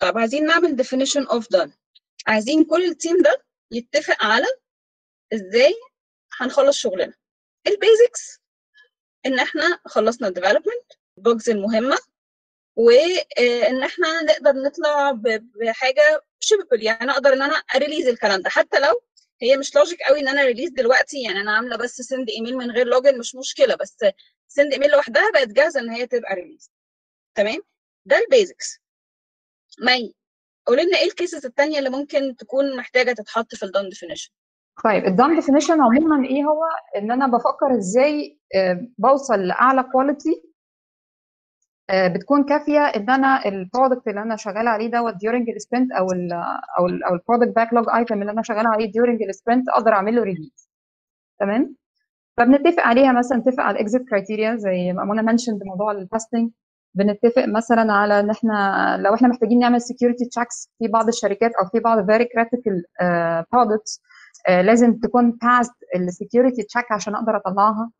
طب عايزين نعمل definition of done. عايزين كل التيم ده يتفق على إزاي هنخلص شغلنا. ال basics إن إحنا خلصنا ال development ال bugs المهمة وان إحنا نقدر نطلع بحاجة shippable يعني أقدر إن أنا أ release الكلام ده. حتى لو هي مش logic قوي إن أنا release دلوقتي يعني أنا عاملة بس send email من غير login مش مشكلة بس send email لوحدها بقت جاهزة إن هي تبقى release تمام؟ ده ال basics مي. لنا إيه ال cases الثانية اللي ممكن تكون محتاجة تتحط في ال done definition طيب ال done definition عموما إيه هو؟ إن أنا بفكر إزاي بوصل لأعلى quality بتكون كافية إن أنا ال product اللي أنا شغاله عليه دوت during ال sprint أو ال أو ال أو ال product backlog item اللي أنا شغاله عليه during ال sprint أقدر أعمل له release تمام؟ فبنتفق عليها مثلا نتفق على ال exit criteria زي ما منى mentioned موضوع ال testing بنتفق مثلا على إن إحنا لو إحنا محتاجين نعمل security checks في بعض الشركات أو في بعض very critical products لازم تكون passed ال security check عشان أقدر أطلعها.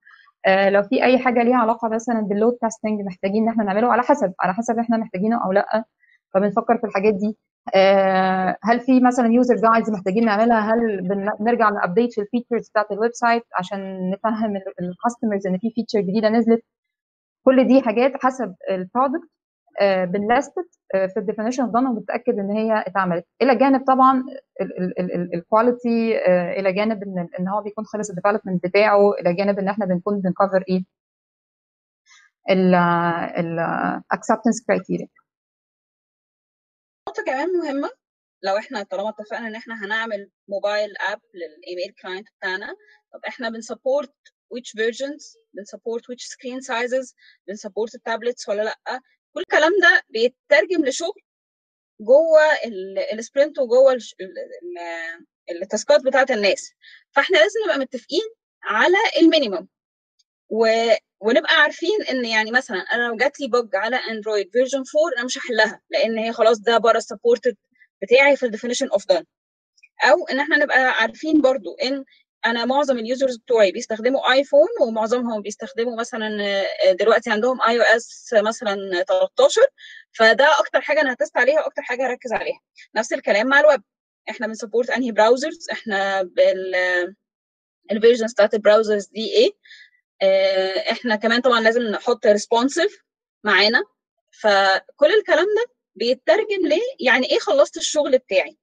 uh, لو في أي حاجة ليها علاقة مثلا بال load testing محتاجين إن إحنا نعمله على حسب على حسب إحنا محتاجينه أو لأ. فبنفكر في الحاجات دي. uh, هل في مثلا user guides محتاجين نعملها؟ هل بنرجع ن update في ال features بتاعت ال website عشان نفهم ال customers إن في feature جديدة نزلت؟ كل دي حاجات حسب ال product uh, بن list it في ال definition done وبتاكد إن هي اتعملت. إلى جانب طبعا ال quality إلى جانب إن إن هو بيكون خلص ال development بتاعه إلى جانب إن إحنا بنكون بن cover إيه؟ ال acceptance criteria نقطة كمان مهمة لو إحنا طالما اتفقنا إن إحنا هنعمل mobile app لل email client بتاعنا طب إحنا بن support which versions بن support which screen sizes بن support ال tablets ولا لأ. كل الكلام ده بيترجم لشغل جوه ال sprint وجوه التاسكات بتاعت الناس. فاحنا لازم نبقى متفقين على ال minimum. و... ونبقى عارفين إن يعني مثلا أنا لو جات لي bug على Android version 4 أنا مش هحلها لأن هي خلاص ده بره ال supported بتاعي في ال definition of done أو إن إحنا نبقى عارفين برضو إن أنا معظم ال users بتوعي بيستخدموا آيفون ومعظمهم بيستخدموا مثلا دلوقتي عندهم iOS مثلا 13 فده أكتر حاجة أنا ه test عليها وأكتر حاجة هركز عليها. نفس الكلام مع الويب. إحنا بن support أنهي browsers؟ إحنا بال ال versions بتاعت ال browsers دي إيه؟ إحنا كمان طبعا لازم نحط responsive معانا. فكل الكلام ده بيترجم ليه يعني إيه خلصت الشغل بتاعي؟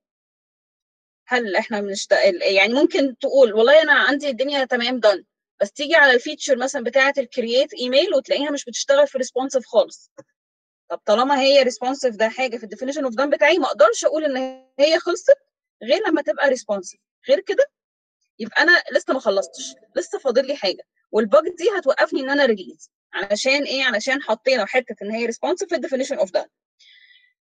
هل إحنا بنشتغل يعني ممكن تقول والله أنا عندي الدنيا تمام done بس تيجي على ال feature مثلا بتاعة ال create email وتلاقيها مش بتشتغل في responsive خالص. طب طالما هي responsive ده حاجة في ال definition of done بتاعي ما أقدرش أقول إن هي خلصت غير لما تبقى responsive غير كده يبقى أنا لسه ما خلصتش لسه فاضل لي حاجة. وال bug دي هتوقفني إن أنا release علشان إيه؟ علشان حطينا حتة إن هي responsive في ال definition of done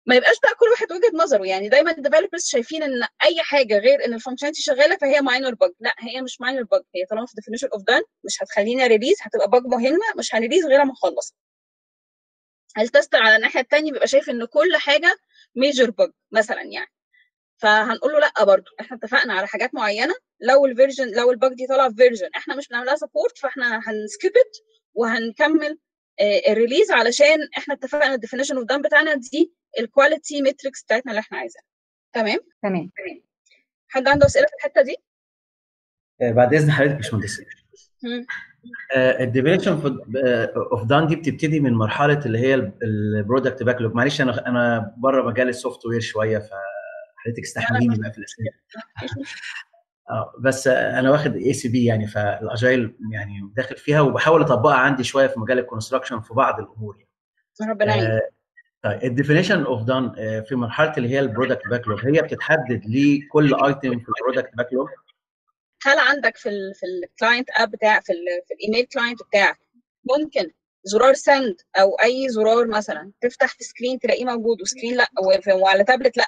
ما يبقاش بقى كل واحد وجهة نظره. يعني دايما ال developers شايفين إن أي حاجة غير إن ال functionality شغالة فهي minor bug لا هي مش minor bug هي طالما في definition of done مش هتخلينا release هتبقى bug مهمة مش هن release غير لما نخلص ال tester على الناحية الثانية بيبقى شايف إن كل حاجة major bug مثلا يعني. فهنقول له لا برضو إحنا اتفقنا على حاجات معينة. لو ال version لو ال bug دي طالعة في version إحنا مش بنعملها support فإحنا هن skip it وهنكمل ال release علشان إحنا اتفقنا ال definition of done بتاعنا دي ال quality metrics بتاعتنا اللي إحنا عايزينها. تمام؟ تمام. حد عنده أسئلة في الحتة دي؟ بعد إذن حضرتك يا باشمهندس ال definition of done دي بتبتدي من مرحلة اللي هي ال product backlog معلش أنا أنا بره مجال ال software شوية فحضرتك استحمليني بقى في الأسئلة. آه بس أنا واخد ACP يعني فال agile يعني داخل فيها وبحاول أطبقها عندي شوية في مجال ال construction في بعض الأمور يعني. ربنا يعينك. طيب ال definition of done في مرحلة اللي هي ال product backlog هي بتتحدد لكل item في ال product backlog هل عندك في ال في ال client app بتاع في, في ال email client بتاعك ممكن زرار send أو أي زرار مثلا تفتح في screen تلاقيه موجود و screen لأ وعلى تابلت لأ؟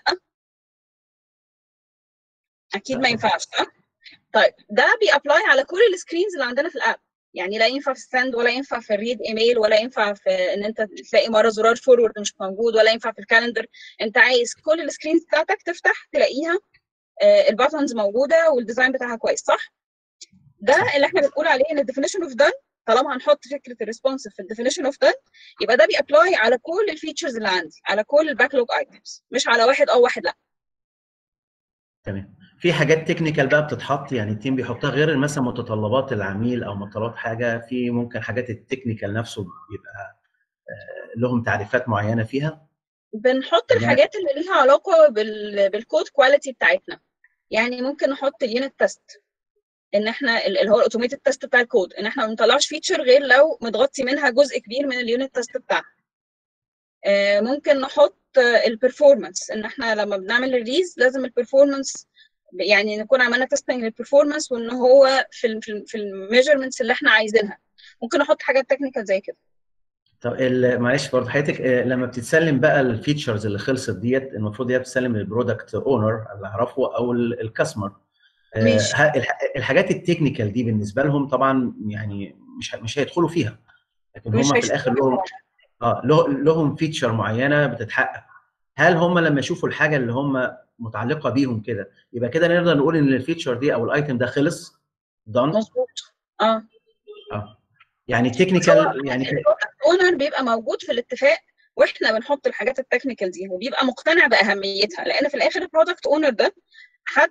أكيد ما ينفعش صح؟ طيب ده بي apply على كل ال screens اللي عندنا في ال app يعني لا ينفع في send ولا ينفع في ال read email ولا ينفع في إن أنت تلاقي مرة زرار forward مش موجود ولا ينفع في ال calendar أنت عايز كل ال screens بتاعتك تفتح تلاقيها آه ال buttons موجودة وال design بتاعها كويس صح؟ ده اللي إحنا بنقول عليه إن ال definition of done طالما هنحط فكرة ال responsive في ال definition of done يبقى ده بي apply على كل ال features اللي عندي على كل ال backlog items مش على واحد أو واحد لا. تمام. في حاجات technical بقى بتتحط يعني ال team بيحطها غير مثلا متطلبات العميل أو متطلبات حاجة في ممكن حاجات ال technical نفسه بيبقى لهم تعريفات معينة فيها. بنحط الحاجات اللي ليها علاقة بال... بال code quality بتاعتنا. يعني ممكن نحط ال unit test إن إحنا اللي هو ال automated test بتاع الكود إن إحنا ما بنطلعش feature غير لو متغطي منها جزء كبير من ال unit test بتاعها ممكن نحط ال performance إن إحنا لما بنعمل release لازم ال performance يعني نكون عملنا testing لل performance وإن هو في في ال measurements اللي إحنا عايزينها. ممكن نحط حاجات technical زي كده. طب معلش برضه حضرتك لما بتتسلم بقى ال features اللي خلصت ديت المفروض هي بتسلم لل product owner اللي اعرفه أو ال customer ماشي. الحاجات ال technical دي بالنسبة لهم طبعا يعني مش مش هيدخلوا فيها. لكن هم في الآخر لهم آه لهم feature معينة بتتحقق. هل هم لما يشوفوا الحاجة اللي هم متعلقة بيهم كده يبقى كده نقدر نقول إن ال feature دي أو ال item ده خلص؟ done مظبوط آه. آه. يعني technical يعني owner بيبقى موجود في الاتفاق وإحنا بنحط الحاجات ال technical دي وبيبقى مقتنع بأهميتها لأن في الآخر ال product owner ده حد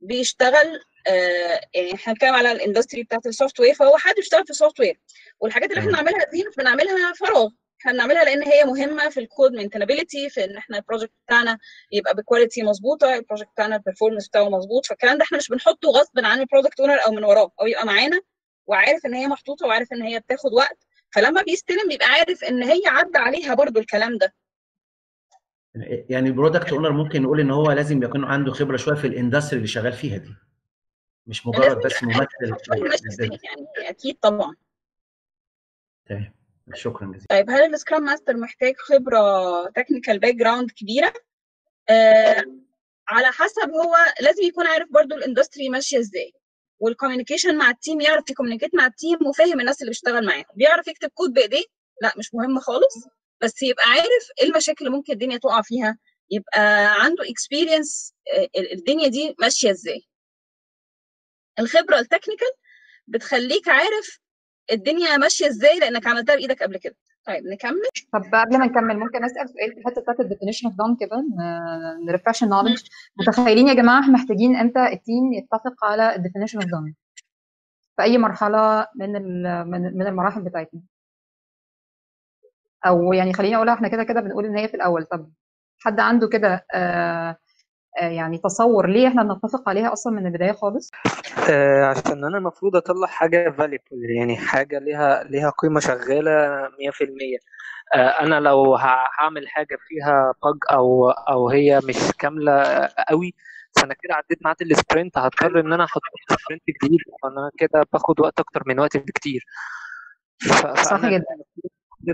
بيشتغل آه يعني إحنا بنتكلم على ال industry بتاعت ال software فهو حد بيشتغل في ال software والحاجات اللي إحنا بنعملها دي مش بنعملها فراغ. إحنا بنعملها لأن هي مهمة في ال code maintainability في إن إحنا ال project بتاعنا يبقى ب quality مظبوطة ال project بتاعنا ال performance بتاعه مظبوط. فالكلام ده إحنا مش بنحطه غصب عن ال product owner أو من وراه. أو يبقى معانا وعارف إن هي محطوطة وعارف إن هي بتاخد وقت. فلما بيستلم بيبقى عارف إن هي عدى عليها برضو الكلام ده. يعني ال product owner ممكن نقول إن هو لازم يكون عنده خبرة شوية في ال industry اللي شغال فيها دي. مش مجرد بس ممثل. يعني أكيد طبعا. تمام. شكرا جزيلا. طيب هل ال scrum master محتاج خبرة technical background كبيرة؟ آه على حسب هو لازم يكون عارف برضو ال industry ماشية إزاي. وال communication مع ال team يعرف ي communicate مع ال team وفاهم الناس اللي بيشتغل معاهم. بيعرف يكتب كود بإيديه؟ لا مش مهم خالص. بس يبقى عارف إيه المشاكل اللي ممكن الدنيا تقع فيها. يبقى عنده experience الدنيا دي ماشية إزاي. الخبرة ال technical بتخليك عارف الدنيا ماشية إزاي لأنك عملتها بإيدك قبل كده. طيب نكمل. طب قبل ما نكمل ممكن أسأل سؤال في الحتة بتاعت ال definition of done كده ن refresh ال knowledge. متخيلين يا جماعة إحنا محتاجين إمتى ال team يتفق على ال definition of done في أي مرحلة من من المراحل بتاعتنا؟ أو يعني خليني أقولها إحنا كده كده بنقول إن هي في الأول. طب حد عنده كده آه يعني تصور ليه إحنا نتفق عليها أصلا من البداية خالص؟ آه عشان أنا المفروض اطلع حاجة valuable يعني حاجة ليها ليها قيمة شغالة 100% آه أنا لو هعمل حاجة فيها bug أو أو هي مش كاملة قوي فانا كده عديت ميعاد ال sprint هضطر ان أنا أحط sprint جديد فانا كده باخد وقت أكتر من وقت بكتير. صح جدا.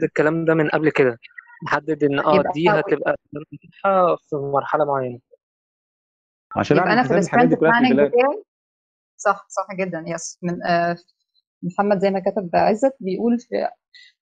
الكلام ده من قبل كده نحدد إن آه دي هتبقى في مرحلة معينة. عشان يبقى أنا في ال sprint planning صح صح جدا yes. من آه محمد زي ما كتب عزت بيقول في,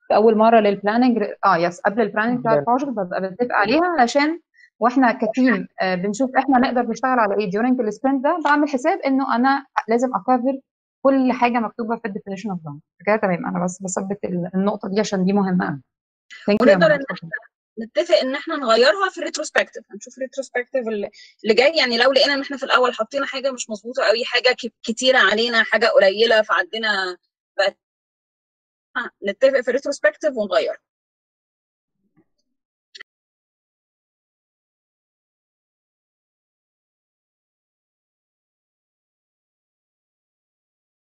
في أول مرة لل planning آه yes قبل ال planning بتاع ال project ببقى بتفق عليها علشان وإحنا ك team آه بنشوف إحنا نقدر نشتغل على إيه during ال sprint ده. بعمل حساب إنه أنا لازم ا cover كل حاجة مكتوبة في ال definition of done كده تمام أنا بس بثبت النقطة دي عشان دي مهمة قوي ونقدر إن إحنا نتفق إن إحنا نغيرها في ال retrospective هنشوف ال retrospective اللي جاي. يعني لو لقينا إن إحنا في الأول حطينا حاجة مش مظبوطة قوي حاجة كتيرة علينا حاجة قليلة فعندنا بقت نتفق في ال retrospective ونغير